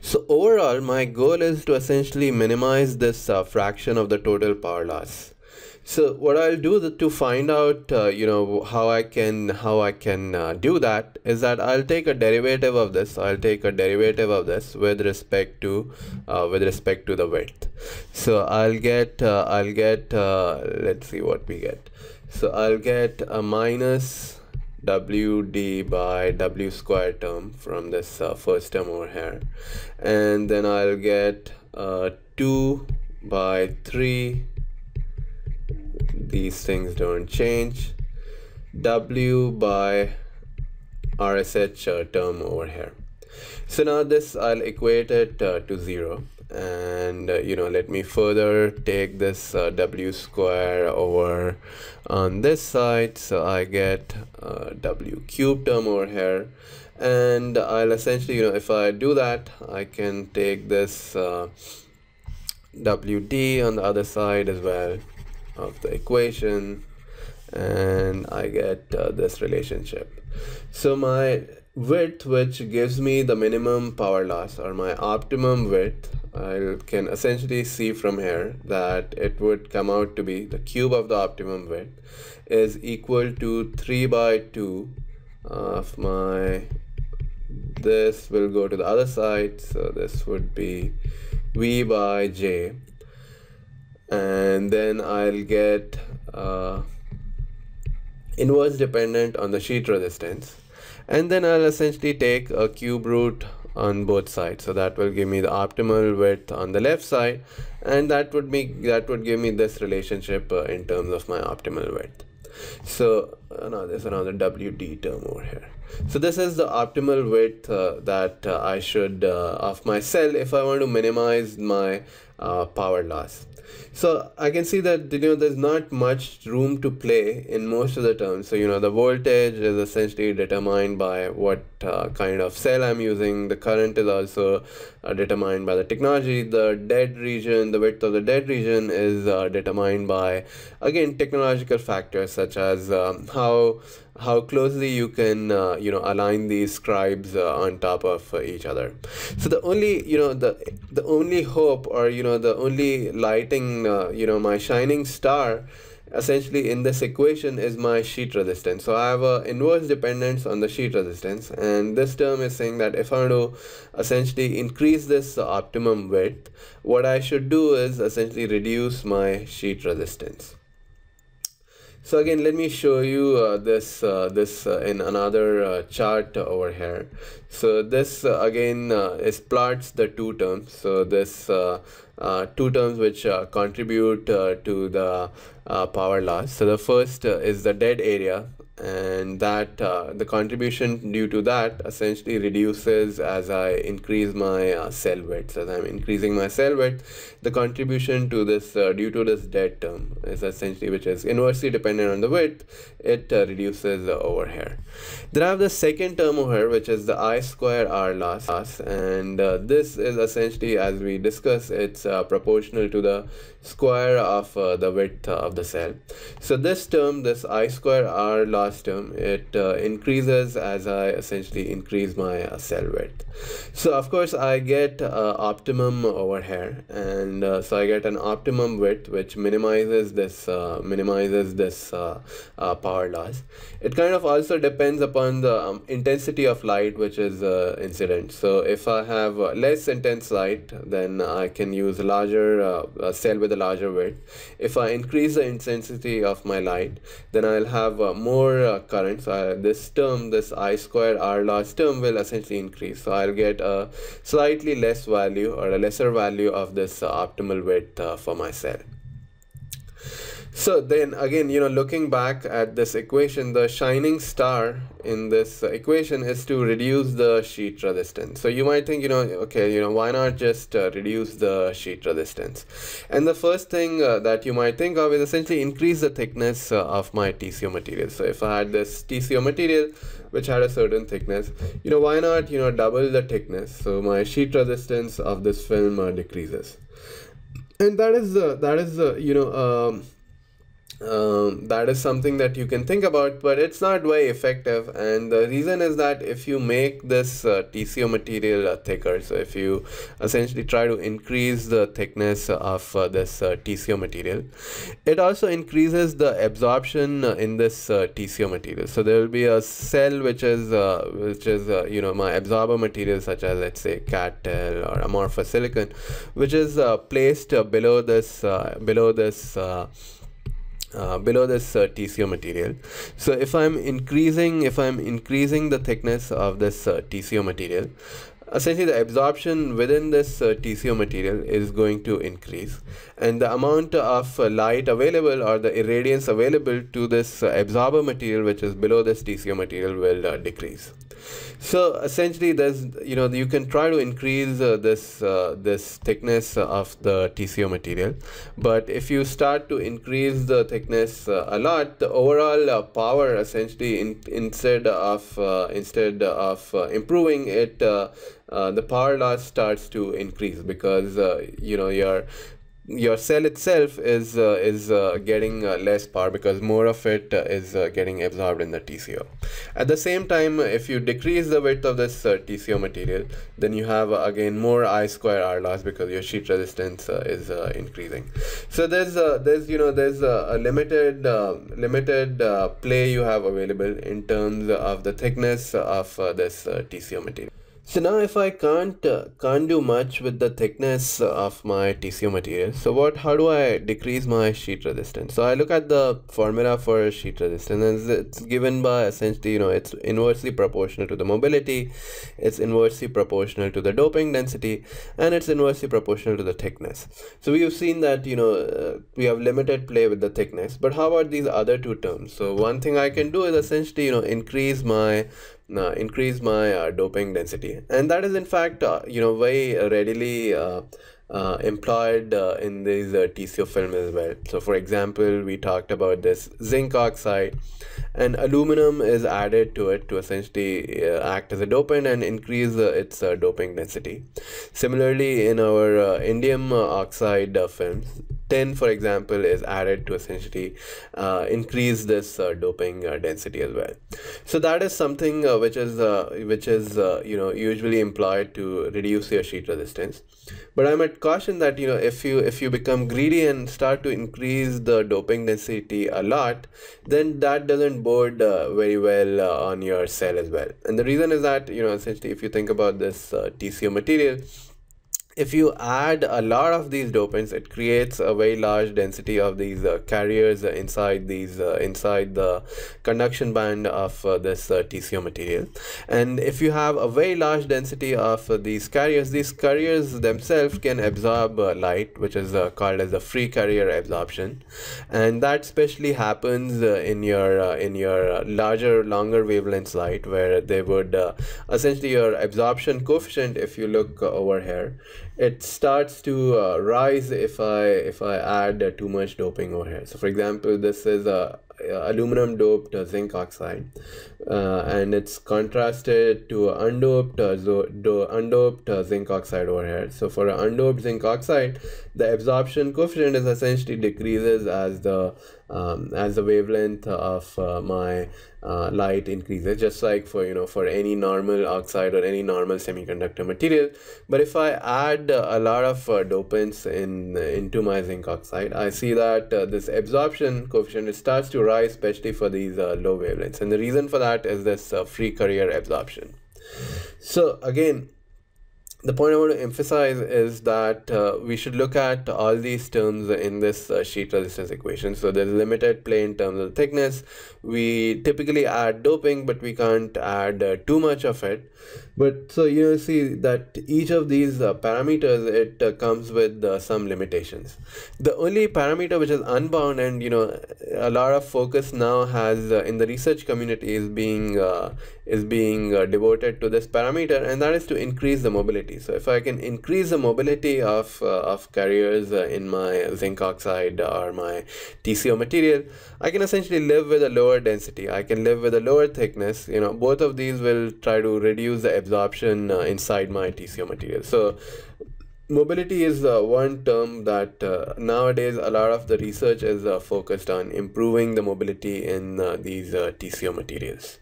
So overall, my goal is to essentially minimize this uh, fraction of the total power loss. So what I'll do to find out, uh, you know, how I can how I can uh, do that is that I'll take a derivative of this. I'll take a derivative of this with respect to uh, with respect to the width. So I'll get uh, I'll get uh, let's see what we get. So I'll get a minus wd by w square term from this uh, first term over here. And then I'll get uh, 2 by 3 these things don't change. W by rsh uh, term over here. So now this I'll equate it uh, to 0 and uh, you know let me further take this uh, w square over on this side. So I get uh, w cube term over here. And I'll essentially you know if I do that I can take this uh, wd on the other side as well of the equation. And I get uh, this relationship. So my width which gives me the minimum power loss or my optimum width I can essentially see from here that it would come out to be the cube of the optimum width is equal to 3 by 2 of my this will go to the other side. So this would be v by j. And then I'll get uh, inverse dependent on the sheet resistance. And then I'll essentially take a cube root on both sides. So that will give me the optimal width on the left side and that would make that would give me this relationship uh, in terms of my optimal width. So uh, now there's another wd term over here. So this is the optimal width uh, that uh, I should uh, of my cell if I want to minimize my uh, power loss so I can see that you know there's not much room to play in most of the terms. So you know the voltage is essentially determined by what uh, kind of cell I'm using. The current is also uh, determined by the technology. The dead region the width of the dead region is uh, determined by again technological factors such as um, how how closely you can uh, you know align these scribes uh, on top of uh, each other. So the only you know the the only hope or you know the only lighting uh, you know my shining star essentially in this equation is my sheet resistance. So i have a inverse dependence on the sheet resistance and this term is saying that if i want to essentially increase this optimum width what i should do is essentially reduce my sheet resistance so again let me show you uh, this uh, this uh, in another uh, chart over here. So this uh, again uh, is plots the two terms. So this two terms which contribute to the power loss. So the first is the dead area and that uh, the contribution due to that essentially reduces as I increase my uh, cell width. So as I'm increasing my cell width, the contribution to this uh, due to this dead term is essentially which is inversely dependent on the width, it uh, reduces over here. Then I have the second term over here which is the I square R loss and uh, this is essentially as we discussed it's uh, proportional to the square of the width of the cell. So this term this I square R loss term it uh, increases as I essentially increase my uh, cell width. So of course I get uh, optimum over here and uh, so I get an optimum width which minimizes this uh, minimizes this uh, power loss. It kind of also depends upon the um, intensity of light which is incident. So if I have less intense light then I can use larger cell with a larger width if I increase the intensity of my light then I'll have more uh, current. So I, this term this i square r large term will essentially increase. So I'll get a slightly less value or a lesser value of this uh, optimal width uh, for my cell so then again, you know, looking back at this equation, the shining star in this equation is to reduce the sheet resistance. So you might think, you know, okay, you know, why not just uh, reduce the sheet resistance? And the first thing uh, that you might think of is essentially increase the thickness uh, of my TCO material. So if I had this TCO material, which had a certain thickness, you know, why not, you know, double the thickness? So my sheet resistance of this film uh, decreases. And that is the, that is the, you know, um, um, that is something that you can think about, but it's not very effective. And the reason is that if you make this uh, TCO material uh, thicker, so if you essentially try to increase the thickness of uh, this uh, TCO material, it also increases the absorption uh, in this TCO material. So there will be a cell which is which is you know my absorber material such as let's say CdTe or amorphous silicon, which is placed below this below this uh, below this uh, TCO material. So if I'm increasing, if I'm increasing the thickness of this uh, TCO material, essentially the absorption within this uh, TCO material is going to increase and the amount of uh, light available or the irradiance available to this uh, absorber material which is below this TCO material will decrease so essentially there's you know you can try to increase uh, this uh, this thickness of the TCO material. But if you start to increase the thickness uh, a lot the overall uh, power essentially in, instead of uh, instead of uh, improving it the power loss starts to increase because you know your your cell itself is uh, is uh, getting uh, less power because more of it uh, is uh, getting absorbed in the TCO. At the same time, if you decrease the width of this uh, TCO material, then you have again more I square R loss because your sheet resistance is increasing. So there's there's you know there's a, a limited limited play you have available in terms of the thickness of this TCO material. So now if I can't uh, can't do much with the thickness of my TCO material, so what how do I decrease my sheet resistance? So I look at the formula for sheet resistance and it's given by essentially, you know, it's inversely proportional to the mobility, it's inversely proportional to the doping density, and it's inversely proportional to the thickness. So we have seen that, you know, uh, we have limited play with the thickness, but how about these other two terms? So one thing I can do is essentially, you know, increase my uh, increase my uh, doping density and that is in fact uh, you know very readily uh, uh, employed uh, in these TCO film as well. So for example, we talked about this zinc oxide and aluminum is added to it to essentially act as a dopant and increase its doping density. Similarly, in our indium oxide films, tin for example is added to essentially uh, increase this uh, doping uh, density as well. So that is something uh, which is uh, which is uh, you know usually employed to reduce your sheet resistance. But i might caution that you know if you if you become greedy and start to increase the doping density a lot then that doesn't bode very well on your cell as well. And the reason is that you know essentially if you think about this tco material if you add a lot of these dopants it creates a very large density of these uh, carriers inside these uh, inside the conduction band of uh, this uh, TCO material. And if you have a very large density of uh, these carriers these carriers themselves can absorb uh, light which is called as the free carrier absorption. And that especially happens in your in your larger longer wavelength light where they would essentially your absorption coefficient if you look over here it starts to uh, rise if I if I add uh, too much doping over here. So for example, this is a, a aluminum doped uh, zinc oxide, uh, and it's contrasted to undoped uh, do, undoped uh, zinc oxide over here. So for undoped zinc oxide, the absorption coefficient is essentially decreases as the um, as the wavelength of uh, my uh, light increases just like for you know for any normal oxide or any normal semiconductor material but if i add uh, a lot of uh, dopants in into my zinc oxide i see that uh, this absorption coefficient starts to especially for these uh, low wavelengths and the reason for that is this free carrier absorption so again the point I want to emphasize is that uh, we should look at all these terms in this uh, sheet resistance equation. So there's limited play in terms of thickness. We typically add doping, but we can't add uh, too much of it. But so you see that each of these uh, parameters, it uh, comes with uh, some limitations. The only parameter which is unbound and you know, a lot of focus now has in the research community is being is being devoted to this parameter and that is to increase the mobility. So if I can increase the mobility of, uh, of carriers uh, in my zinc oxide or my TCO material, I can essentially live with a lower density. I can live with a lower thickness. You know, both of these will try to reduce the absorption uh, inside my TCO material. So mobility is uh, one term that uh, nowadays a lot of the research is uh, focused on improving the mobility in uh, these uh, TCO materials.